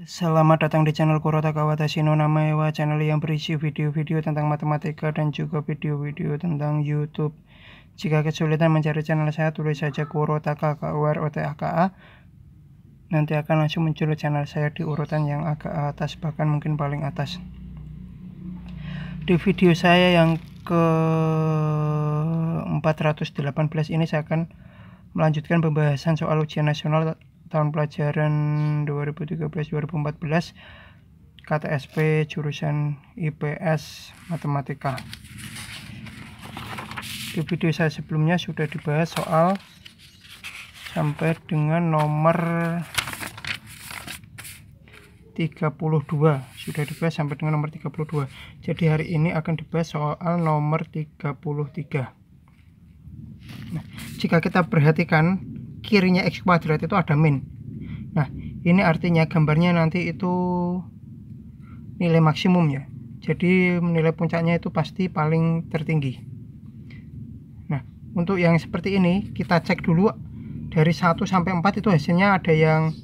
Selamat datang di channel Kurota Kawatasino Nama Ewa, channel yang berisi video-video tentang matematika dan juga video-video tentang YouTube. Jika kesulitan mencari channel saya, tulis saja Kurota KKUR OTAKA. Nanti akan langsung muncul channel saya di urutan yang agak atas, bahkan mungkin paling atas. Di video saya yang ke 418 ini saya akan melanjutkan pembahasan soal ujian nasional tahun pelajaran 2013-2014 KTSP jurusan IPS Matematika. Di video saya sebelumnya sudah dibahas soal sampai dengan nomor 32 sudah dibahas sampai dengan nomor 32 jadi hari ini akan dibahas soal nomor 33 nah, jika kita perhatikan kirinya x kuadrat itu ada min. Nah ini artinya gambarnya nanti itu nilai maksimum ya jadi nilai puncaknya itu pasti paling tertinggi. Nah untuk yang seperti ini kita cek dulu. Dari 1 sampai 4 itu hasilnya ada yang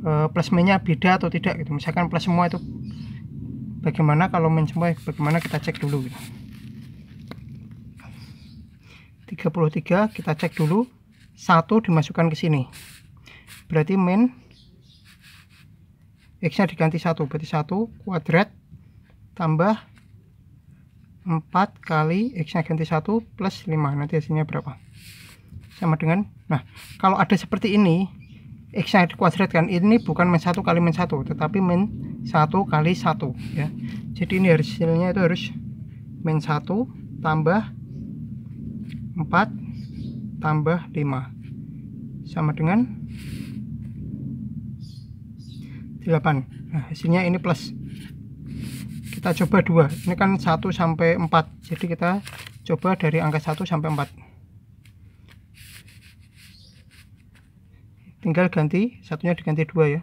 e, plus minnya beda atau tidak gitu. Misalkan plus semua itu bagaimana kalau min semua bagaimana kita cek dulu gitu. 33 kita cek dulu satu dimasukkan ke sini. Berarti min x nya diganti satu berarti satu kuadrat tambah 4 kali x nya ganti satu plus 5 nanti hasilnya berapa? Sama dengan nah kalau ada seperti ini x nya kuadrat kan ini bukan min 1 kali min 1 tetapi min 1 kali 1 ya. Jadi ini hasilnya itu harus min 1 tambah 4 tambah 5 sama dengan 8 nah hasilnya ini plus. Kita coba dua. Ini kan 1 sampai 4 jadi kita coba dari angka 1 sampai 4 tinggal ganti. Satunya diganti dua ya.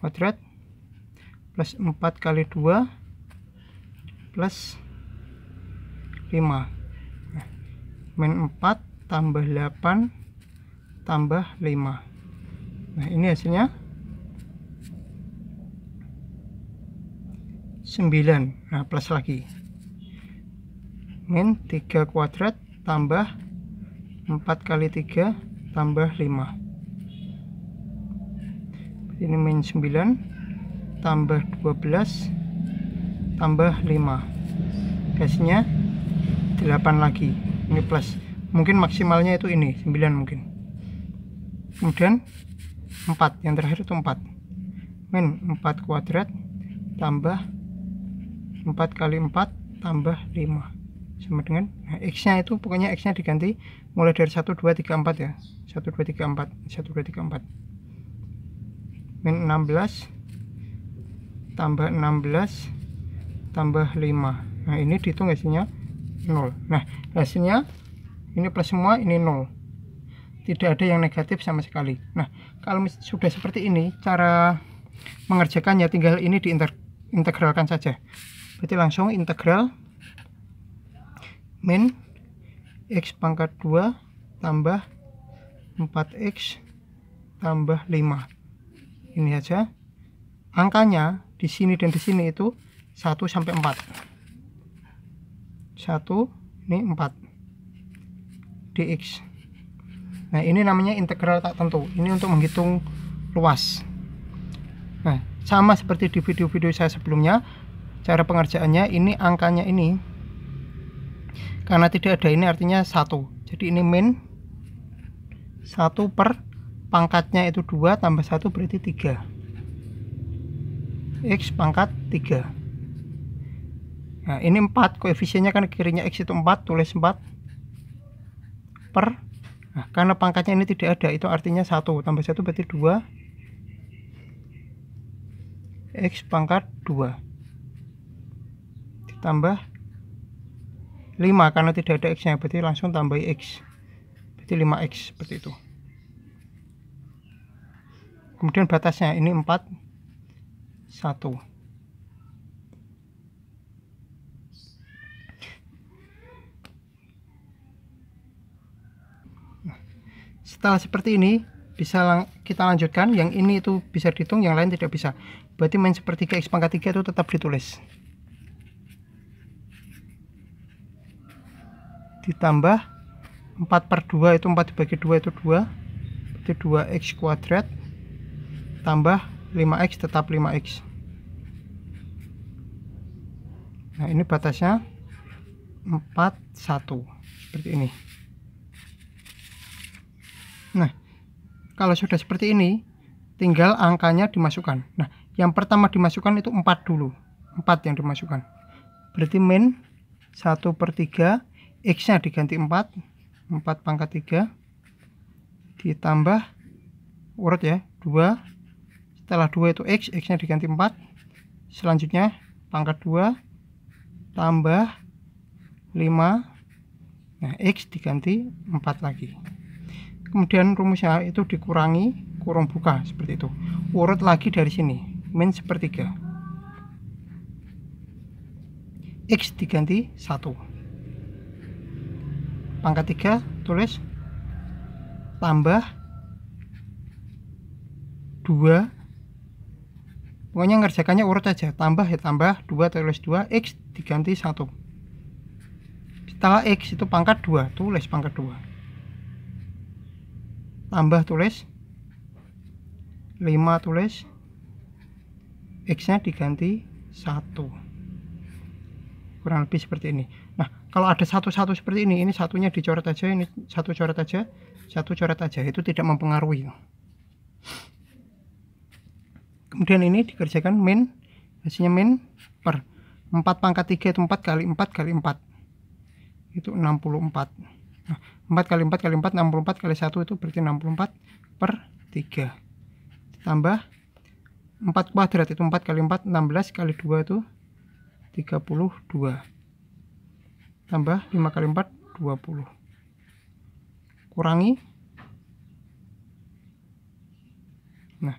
Kuadrat plus 4 kali 2 plus 5 nah, min 4 tambah 8 tambah 5 nah ini hasilnya? 9 nah plus lagi. Min 3 kuadrat tambah 4 kali 3 tambah 5 ini min 9 tambah 12 tambah 5 hasilnya 8 lagi. Ini plus mungkin maksimalnya itu ini 9 mungkin. Kemudian 4 yang terakhir itu 4 min 4 kuadrat tambah 4 kali 4 tambah 5 sama dengan nah, x nya itu pokoknya x nya diganti mulai dari 1 2 3 4 ya. 1 2 3 4 1 2 3 4 min 16 tambah 16 tambah 5 nah ini dihitung hasilnya 0 nah hasilnya ini plus semua ini nol. Tidak ada yang negatif sama sekali. Nah kalau sudah seperti ini cara mengerjakannya tinggal ini diintegralkan saja. Berarti langsung integral min x pangkat 2 tambah 4x tambah 5 ini aja. Angkanya di sini dan di sini itu 1 sampai 4 1 ini 4 dx. Nah ini namanya integral tak tentu. Ini untuk menghitung luas. Nah sama seperti di video-video saya sebelumnya cara pengerjaannya ini angkanya ini. Karena tidak ada ini artinya satu. Jadi ini min satu per pangkatnya itu 2 tambah satu berarti 3 x pangkat 3 nah ini 4 koefisiennya kan kirinya x itu 4 tulis 4 per. Nah, karena pangkatnya ini tidak ada itu artinya satu. Tambah satu berarti 2 x pangkat 2 ditambah 5 karena tidak ada x nya berarti langsung tambah x. Berarti 5x seperti itu. Kemudian batasnya ini 4 1 setelah seperti ini bisa lang kita lanjutkan. Yang ini itu bisa dihitung yang lain tidak bisa. Berarti min sepertiga x pangkat 3 itu tetap ditulis. Ditambah 4 per 2 itu 4 dibagi 2 itu 2 berarti 2x kuadrat tambah 5x tetap 5x nah ini batasnya 4 1 seperti ini nah kalau sudah seperti ini tinggal angkanya dimasukkan. Nah yang pertama dimasukkan itu 4 dulu. 4 yang dimasukkan. Berarti min 1 per 3 X nya diganti 4 4 pangkat 3 ditambah urut ya 2 setelah 2 itu X X nya diganti 4 selanjutnya pangkat 2 tambah 5 nah X diganti 4 lagi kemudian rumusnya itu dikurangi kurung buka seperti itu. Urut lagi dari sini min sepertiga. X diganti 1 pangkat 3 tulis tambah 2 pokoknya ngerjakannya urut aja tambah ya tambah 2 tulis 2 X diganti 1 setelah X itu pangkat 2 tulis pangkat 2 tambah tulis. 5 tulis. X nya diganti 1 kurang lebih seperti ini. Nah kalau ada satu-satu seperti ini ini satunya dicoret aja ini satu coret aja satu coret aja. Itu tidak mempengaruhi. Kemudian ini dikerjakan min hasilnya min per 4 pangkat 3 itu 4 kali 4 kali 4 itu 64 Nah, 4 kali 4 kali 4 64 kali 1 itu berarti 64 per 3 ditambah 4 kuadrat itu 4 kali 4 16 kali 2 itu 32 tambah 5 kali 4 20 kurangi. Nah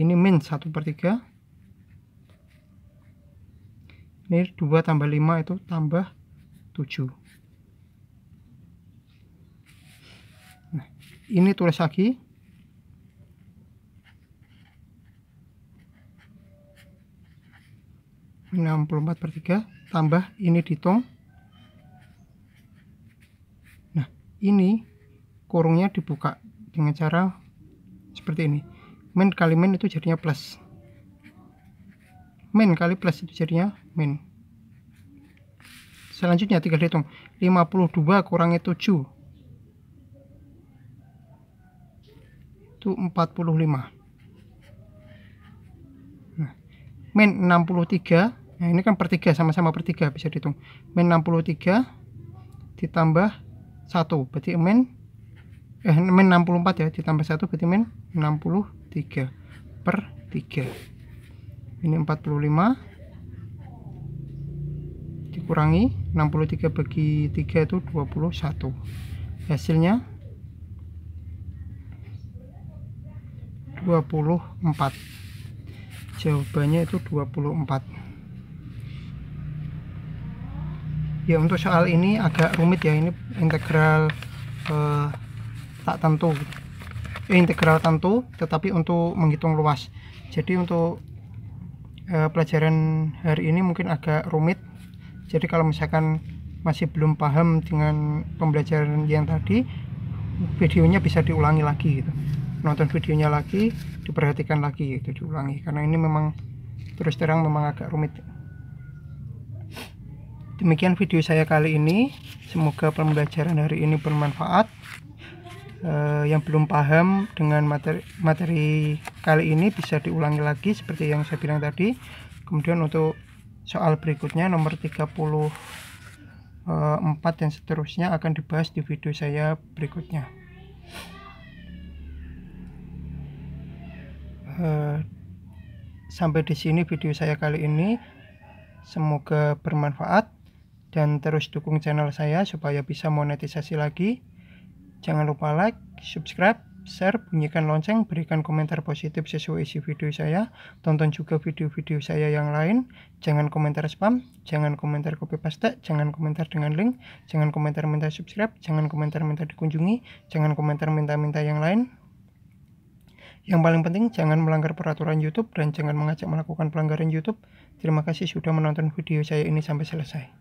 ini min 1 per 3 ini 2 tambah 5 itu tambah 7 ini tulis lagi enam puluh empat per tiga tambah ini dihitung nah ini kurungnya dibuka dengan cara seperti ini. Min kali min itu jadinya plus. Min kali plus itu jadinya min. Selanjutnya tinggal dihitung. 52 kurangi 7 itu 45 nah, min 63 nah ini kan per 3 sama-sama per 3 bisa dihitung. Min 63 ditambah 1 berarti min eh min 64 ya ditambah 1 berarti min 63 per 3 ini 45 dikurangi 63 bagi 3 itu 21 hasilnya 24 jawabannya itu 24 ya untuk soal ini agak rumit ya. Ini integral eh, tak tentu. Eh, integral tentu tetapi untuk menghitung luas. Jadi untuk eh, pelajaran hari ini mungkin agak rumit. Jadi kalau misalkan masih belum paham dengan pembelajaran yang tadi videonya bisa diulangi lagi gitu nonton videonya lagi diperhatikan lagi itu diulangi. Karena ini memang terus terang memang agak rumit. Demikian video saya kali ini. Semoga pembelajaran hari ini bermanfaat. Uh, yang belum paham dengan materi, materi kali ini bisa diulangi lagi seperti yang saya bilang tadi. Kemudian untuk soal berikutnya nomor 34 eh, dan seterusnya akan dibahas di video saya berikutnya Eh, sampai di sini video saya kali ini. Semoga bermanfaat dan terus dukung channel saya supaya bisa monetisasi lagi. Jangan lupa like subscribe share bunyikan lonceng berikan komentar positif sesuai isi video saya. Tonton juga video-video saya yang lain. Jangan komentar spam jangan komentar copy paste jangan komentar dengan link jangan komentar minta subscribe jangan komentar minta dikunjungi jangan komentar minta-minta yang lain Yang paling penting jangan melanggar peraturan YouTube dan jangan mengajak melakukan pelanggaran YouTube. Terima kasih sudah menonton video saya ini sampai selesai.